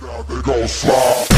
They gon' slide.